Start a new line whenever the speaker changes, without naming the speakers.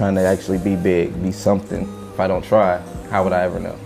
trying to actually be big, be something. If I don't try, how would I ever know?